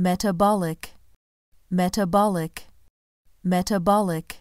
metabolic, metabolic, metabolic.